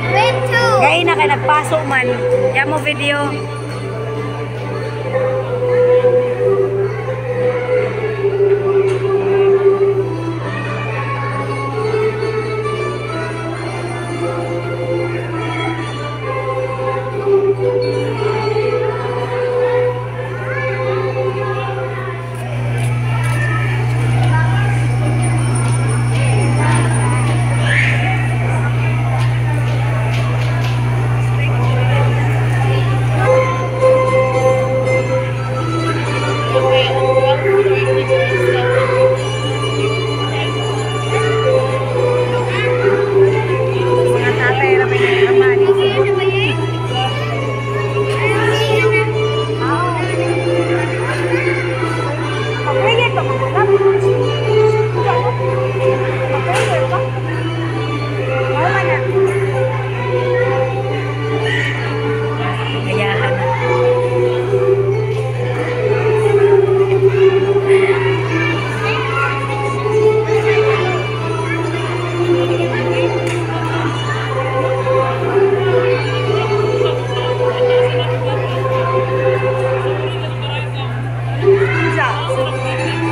Grade two! Gaya na kay nagpaso man. Yan mo video. Thank you.